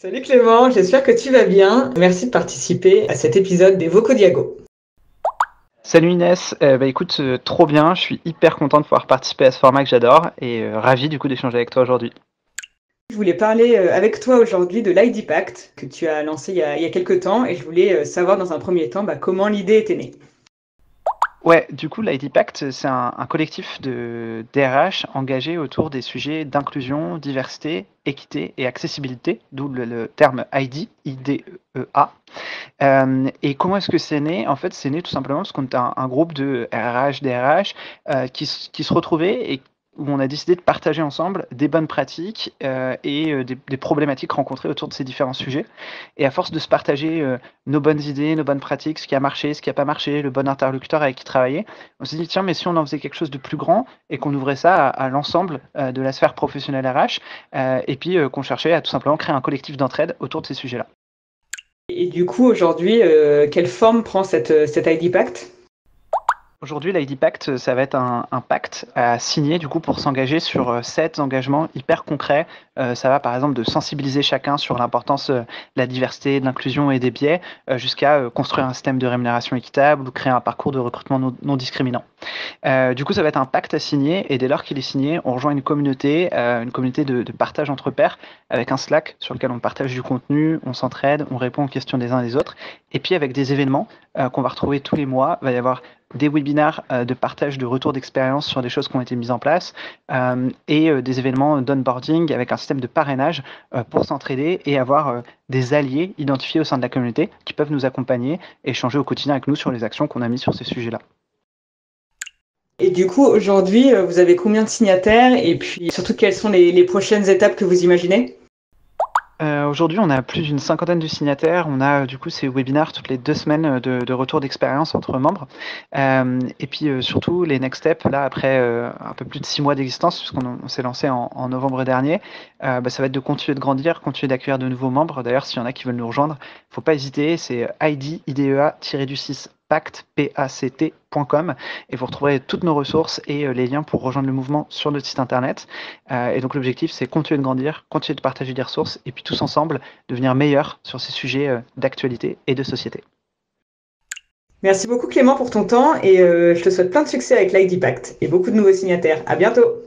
Salut Clément, j'espère que tu vas bien. Merci de participer à cet épisode des Vocodiago. Salut Inès, euh, bah écoute, euh, trop bien, je suis hyper content de pouvoir participer à ce format que j'adore et euh, ravi du coup d'échanger avec toi aujourd'hui. Je voulais parler avec toi aujourd'hui de l'ID Pact que tu as lancé il y a, il y a quelques temps et je voulais savoir dans un premier temps bah, comment l'idée était née. Ouais, du coup, l'ID Pact, c'est un, collectif de DRH engagé autour des sujets d'inclusion, diversité, équité et accessibilité, d'où le, terme ID, I-D-E-A. Euh, et comment est-ce que c'est né? En fait, c'est né tout simplement parce qu'on était un, groupe de RH, DRH euh, qui, se retrouvaient et où on a décidé de partager ensemble des bonnes pratiques euh, et euh, des, problématiques rencontrées autour de ces différents sujets. Et à force de se partager euh, nos bonnes idées, nos bonnes pratiques, ce qui a marché, ce qui n'a pas marché, le bon interlocuteur avec qui travailler, on s'est dit, tiens, mais si on en faisait quelque chose de plus grand et qu'on ouvrait ça à, l'ensemble de la sphère professionnelle RH, et puis qu'on cherchait à tout simplement créer un collectif d'entraide autour de ces sujets-là. Et du coup, aujourd'hui, quelle forme prend cette, cette ID Pact? Aujourd'hui, l'ID Pact, ça va être un, pacte à signer du coup pour s'engager sur euh, sept engagements hyper concrets. Euh, ça va par exemple de sensibiliser chacun sur l'importance euh, de la diversité, de l'inclusion et des biais, jusqu'à construire un système de rémunération équitable ou créer un parcours de recrutement non, discriminant. du coup, ça va être un pacte à signer et dès lors qu'il est signé, on rejoint une communauté, une communauté de, de, partage entre pairs avec un Slack sur lequel on partage du contenu, on s'entraide, on répond aux questions des uns des autres et puis avec des événements qu'on va retrouver tous les mois, il va y avoir des webinaires euh, de partage de retour d'expérience sur des choses qui ont été mises en place euh, et euh, des événements d'onboarding avec un système de parrainage pour s'entraider et avoir des alliés identifiés au sein de la communauté qui peuvent nous accompagner et échanger au quotidien avec nous sur les actions qu'on a mises sur ces sujets-là. Et du coup, aujourd'hui, vous avez combien de signataires et puis surtout quelles sont les prochaines étapes que vous imaginez? Euh, aujourd'hui, on a plus d'une cinquantaine de signataires. On a du coup ces webinaires toutes les deux semaines de, retour d'expérience entre membres. Euh, et puis euh, surtout les next steps, là après un peu plus de six mois d'existence, puisqu'on s'est lancé en, novembre dernier, bah, ça va être de continuer de grandir, continuer d'accueillir de nouveaux membres. D'ailleurs, s'il y en a qui veulent nous rejoindre, faut pas hésiter, c'est ID, IDEA-du-6 pact.com et vous retrouverez toutes nos ressources et euh, les liens pour rejoindre le mouvement sur notre site internet. Euh, et donc l'objectif c'est continuer de grandir, continuer de partager des ressources et puis tous ensemble devenir meilleurs sur ces sujets euh, d'actualité et de société. Merci beaucoup Clément pour ton temps et je te souhaite plein de succès avec l'ID Pact et beaucoup de nouveaux signataires. À bientôt.